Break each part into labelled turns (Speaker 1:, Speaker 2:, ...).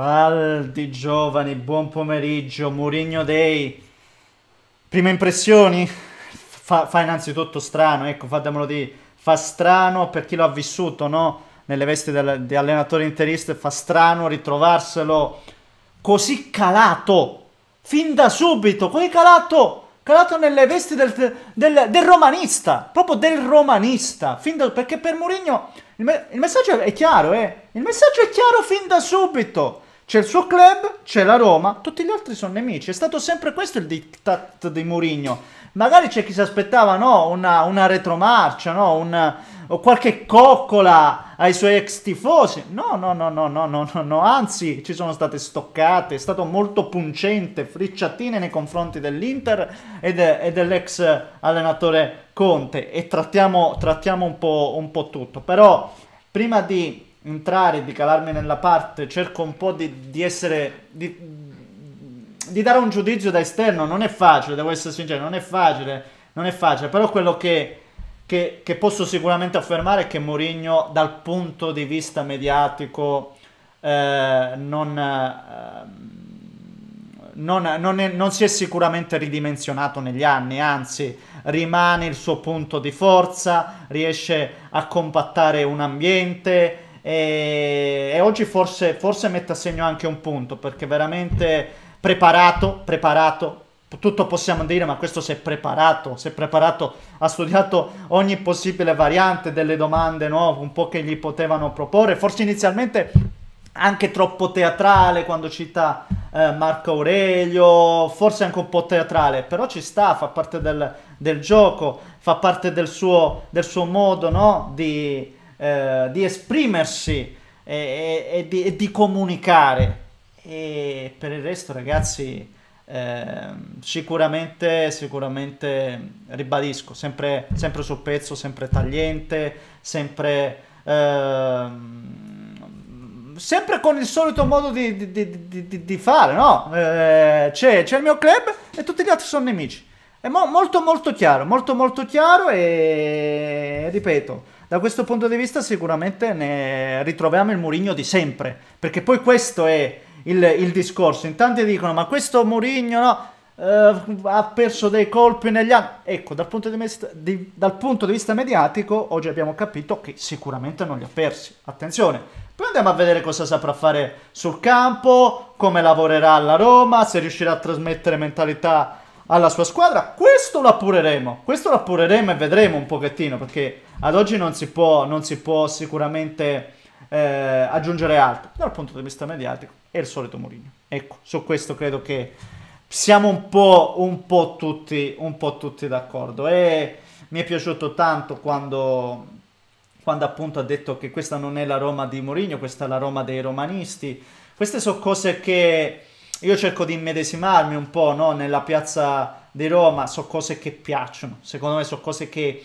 Speaker 1: Paldi giovani, buon pomeriggio, Murigno Day. Prime impressioni? Fa, fa innanzitutto strano, ecco, fatemelo dire, fa strano per chi lo ha vissuto, no? Nelle vesti del, di allenatore interista, fa strano ritrovarselo così calato, fin da subito, così calato, calato nelle vesti del, del, del romanista, proprio del romanista, da, perché per Mourinho il, me, il, messaggio è chiaro, eh? il messaggio è chiaro fin da subito. C'è il suo club, c'è la Roma, tutti gli altri sono nemici. È stato sempre questo il diktat di Mourinho. Magari c'è chi si aspettava no, una, una retromarcia, no, un, o qualche coccola ai suoi ex tifosi. No, no, no, no, no, no, no, no, anzi ci sono state stoccate, è stato molto puncente, fricciatine nei confronti dell'Inter e, de, e dell'ex allenatore Conte e trattiamo, trattiamo un, po', un po' tutto. Però prima di entrare, di calarmi nella parte, cerco un po' di, di essere... Di, di dare un giudizio da esterno. Non è facile, devo essere sincero, non è facile, non è facile, però quello che, che, che posso sicuramente affermare è che Mourinho dal punto di vista mediatico eh, non, eh, non, non, è, non, si è sicuramente ridimensionato negli anni, anzi rimane il suo punto di forza, riesce a compattare un ambiente e, e oggi forse, forse mette a segno anche un punto perché veramente preparato, preparato, tutto possiamo dire, ma questo si è preparato, si è preparato, ha studiato ogni possibile variante delle domande, no? un po' che gli potevano proporre, forse inizialmente anche troppo teatrale quando cita eh, Marco Aurelio, forse anche un po' teatrale, però ci sta, fa parte del, del gioco, fa parte del suo, del suo modo no? di, eh, di, esprimersi e, e, di, e di comunicare. E per il resto, ragazzi, eh, sicuramente, sicuramente ribadisco, sempre, sempre sul pezzo, sempre tagliente, sempre, eh, sempre con il solito modo di, di, di, di fare, no? Eh, c'è, c'è, il mio club e tutti gli altri sono nemici. È mo- molto molto chiaro, molto molto chiaro e ripeto, da questo punto di vista sicuramente ne ritroviamo il Murigno di sempre, perché poi questo è il, il discorso. In tanti dicono, ma questo Mourinho no, eh, ha perso dei colpi negli anni. Ecco, dal punto di, vista, di, dal punto di vista mediatico, oggi abbiamo capito che sicuramente non li ha persi. Attenzione, poi andiamo a vedere cosa saprà fare sul campo, come lavorerà alla Roma, se riuscirà a trasmettere mentalità alla sua squadra. Questo lo appureremo, questo lo e vedremo un pochettino, perché ad oggi non si può, non si può sicuramente eh, aggiungere altro dal punto di vista mediatico è il solito Mourinho. Ecco, su questo credo che siamo un po', un po', tutti, un tutti d'accordo. E mi è piaciuto tanto quando, quando appunto ha detto che questa non è la Roma di Mourinho, questa è la Roma dei romanisti. Queste sono cose che io cerco di immedesimarmi un po' no? nella piazza di Roma, sono cose che piacciono, secondo me sono cose che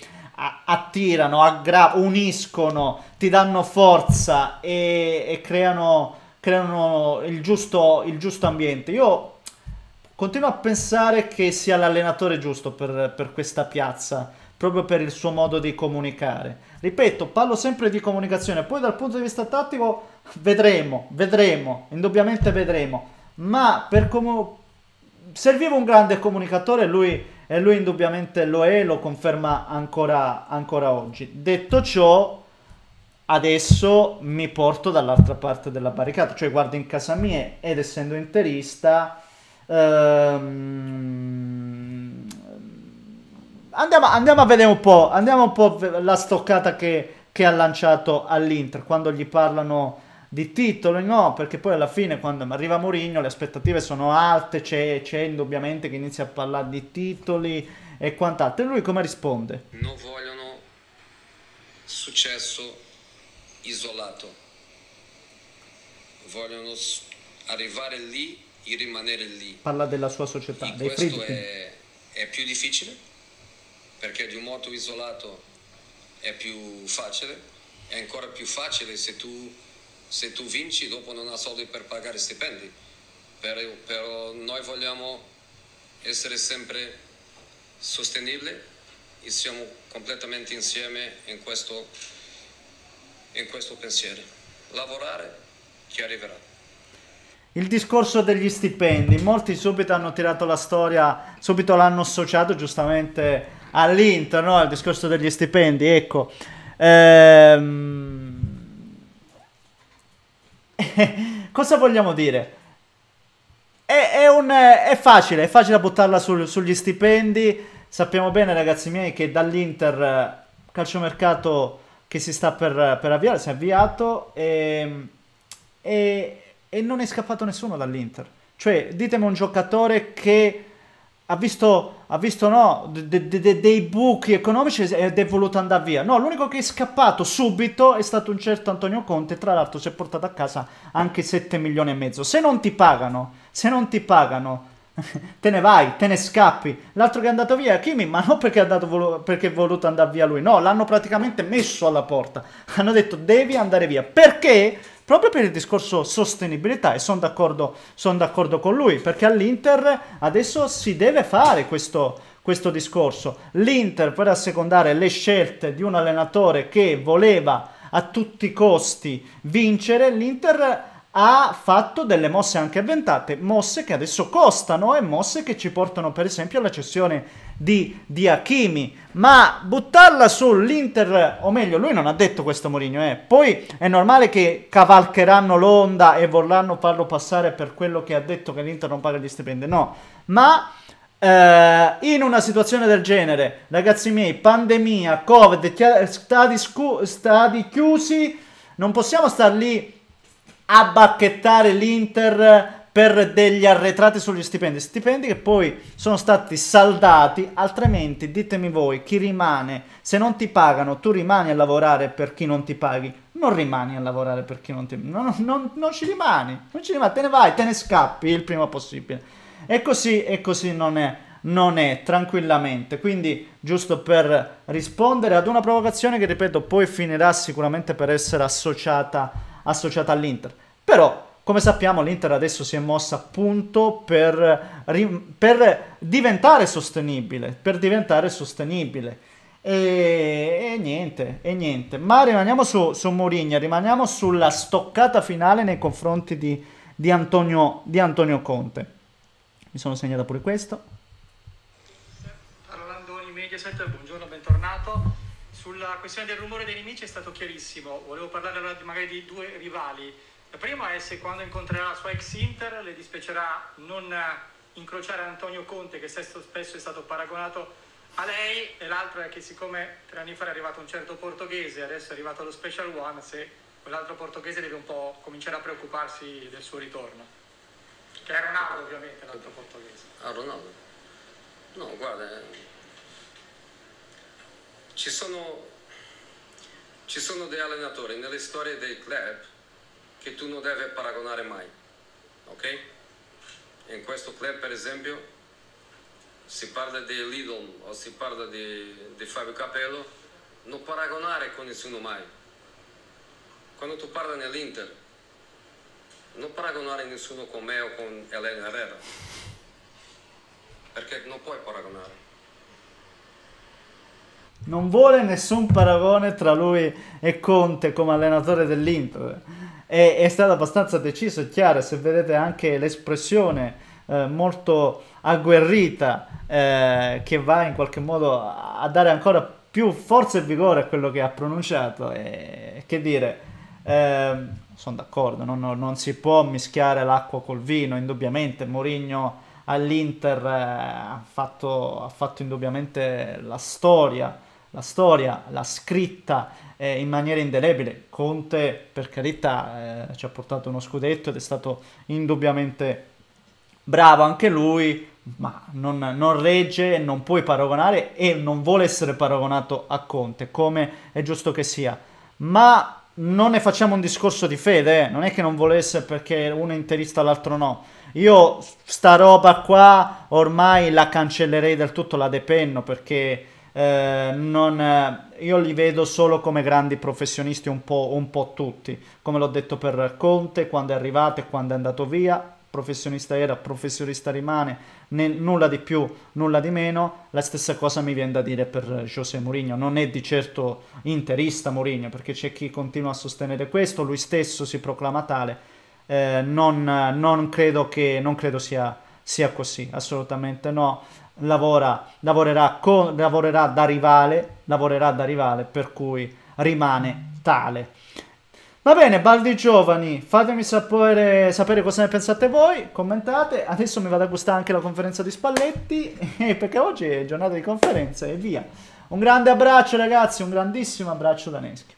Speaker 1: attirano, aggra- uniscono, ti danno forza e, e creano creano il giusto, il giusto ambiente. Io continuo a pensare che sia l'allenatore giusto per, per questa piazza, proprio per il suo modo di comunicare. Ripeto, parlo sempre di comunicazione, poi dal punto di vista tattico vedremo, vedremo, indubbiamente vedremo, ma per come serviva un grande comunicatore lui, e lui indubbiamente lo è, lo conferma ancora, ancora oggi. Detto ciò, adesso mi porto dall'altra parte della barricata, cioè guardo in casa mia ed essendo interista ehm, andiamo, andiamo, a vedere un po', un po' la stoccata che, che ha lanciato all'Inter quando gli parlano di titoli, no, perché poi alla fine quando arriva Mourinho le aspettative sono alte, c'è, c'è indubbiamente che inizia a parlare di titoli e quant'altro. E lui come risponde?
Speaker 2: Non vogliono successo isolato. Vogliono arrivare lì e rimanere lì.
Speaker 1: Parla della sua società,
Speaker 2: e
Speaker 1: dei
Speaker 2: questo è, è più difficile perché di un modo isolato è più facile, è ancora più facile se tu, se tu vinci dopo non hai soldi per pagare stipendi. Però, però noi vogliamo essere sempre sostenibili e siamo completamente insieme in questo in questo pensiero. Lavorare che arriverà.
Speaker 1: il discorso degli stipendi, molti subito hanno tirato la storia, subito l'hanno associato giustamente all'Inter, no? al discorso degli stipendi, ecco. Ehm... Cosa vogliamo dire? È, è, un, è, facile, è facile buttarla sul, sugli stipendi. Sappiamo bene, ragazzi miei, che dall'Inter calciomercato che si sta per, per avviare, si è avviato e, e, e non è scappato nessuno dall'Inter. Cioè, ditemi un giocatore che ha visto, ha visto no, de, de, de, dei buchi economici ed è voluto andare via. No, l'unico che è scappato subito è stato un certo Antonio Conte. Tra l'altro, si è portato a casa anche 7 milioni e mezzo. Se non ti pagano, se non ti pagano, te ne vai, te ne scappi. L'altro che è andato via è Kimi, ma non perché, è andato, perché è voluto andare via lui. No, l'hanno praticamente messo alla porta. Hanno detto devi andare via. Perché? Proprio per il discorso sostenibilità e sono d'accordo, son d'accordo con lui perché all'Inter adesso si deve fare questo, questo discorso. L'Inter per assecondare le scelte di un allenatore che voleva a tutti i costi vincere, l'Inter ha fatto delle mosse anche avventate, mosse che adesso costano e mosse che ci portano per esempio alla cessione di, di Hakimi, ma buttarla sull'Inter, o meglio, lui non ha detto questo Mourinho, eh. poi è normale che cavalcheranno l'onda e vorranno farlo passare per quello che ha detto che l'Inter non paga gli stipendi, no, ma eh, in una situazione del genere, ragazzi miei, pandemia, Covid, stadi, stadi chiusi, non possiamo star lì a bacchettare l'Inter per degli arretrati sugli stipendi, stipendi che poi sono stati saldati, altrimenti ditemi voi, chi rimane, se non ti pagano, tu rimani a lavorare per chi non ti paghi, non rimani a lavorare per chi non ti non, non, non ci rimani, non ci rimani, te ne vai, te ne scappi il prima possibile. E così, e così non è, non è, tranquillamente. Quindi, giusto per rispondere ad una provocazione che, ripeto, poi finirà sicuramente per essere associata, associata all'Inter. Però come sappiamo l'Inter adesso si è mossa appunto per, per diventare sostenibile, per diventare sostenibile. E, e, niente, e niente. Ma rimaniamo su, su Mourinho, rimaniamo sulla stoccata finale nei confronti di, di, Antonio, di Antonio Conte. Mi sono segnato pure questo.
Speaker 3: Parlando in Mediaset, buongiorno, bentornato. Sulla questione del rumore dei nemici è stato chiarissimo. Volevo parlare magari di due rivali. La prima è se quando incontrerà la sua ex Inter le dispiacerà non incrociare Antonio Conte che spesso è stato paragonato a lei e l'altro è che siccome tre anni fa è arrivato un certo portoghese adesso è arrivato lo Special One se quell'altro portoghese deve un po' cominciare a preoccuparsi del suo ritorno. Che è Ronaldo ovviamente l'altro portoghese.
Speaker 2: Ah Ronaldo? No guarda ci sono ci sono dei allenatori nelle storie dei club che tu non devi paragonare mai, ok? In questo club per esempio si parla di Lidl o si parla di, di Fabio Capello, non paragonare con nessuno mai. Quando tu parli nell'Inter, non paragonare nessuno con me o con Elena Herrera, perché non puoi paragonare.
Speaker 1: Non vuole nessun paragone tra lui e Conte come allenatore dell'Inter. È, è stato abbastanza deciso e chiaro, se vedete anche l'espressione eh, molto agguerrita eh, che va in qualche modo a dare ancora più forza e vigore a quello che ha pronunciato. E, che dire, eh, sono d'accordo, non, non, si può mischiare l'acqua col vino, indubbiamente. Mourinho all'Inter eh, ha ha fatto indubbiamente la storia la storia, l'ha scritta eh, in maniera indelebile. Conte, per carità, eh, ci ha portato uno scudetto ed è stato indubbiamente bravo anche lui, ma non, non regge, non puoi paragonare e non vuole essere paragonato a Conte, come è giusto che sia. Ma non ne facciamo un discorso di fede, eh? non è che non volesse perché uno è interista l'altro no. Io sta roba qua ormai la cancellerei del tutto, la depenno perché eh, non, eh, io li vedo solo come grandi professionisti un po', un po' tutti, come l'ho detto per Conte quando è arrivato e quando è andato via, professionista era, professionista rimane, né, nulla di più, nulla di meno. La stessa cosa mi viene da dire per José Mourinho, non è di certo interista Mourinho, perché c'è chi continua a sostenere questo, lui stesso si proclama tale, eh, non, non, credo che, non credo sia, sia così, assolutamente no. Lavora, lavorerà, con, lavorerà da rivale, lavorerà da rivale, per cui rimane tale. Va bene, Baldi Giovani, fatemi sapere, sapere, cosa ne pensate voi, commentate. Adesso mi vado a gustare anche la conferenza di Spalletti, perché oggi è giornata di conferenza e via. Un grande abbraccio ragazzi, un grandissimo abbraccio da Neschi.